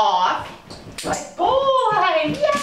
off. Good boy, yeah!